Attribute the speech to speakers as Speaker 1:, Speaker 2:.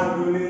Speaker 1: árboles,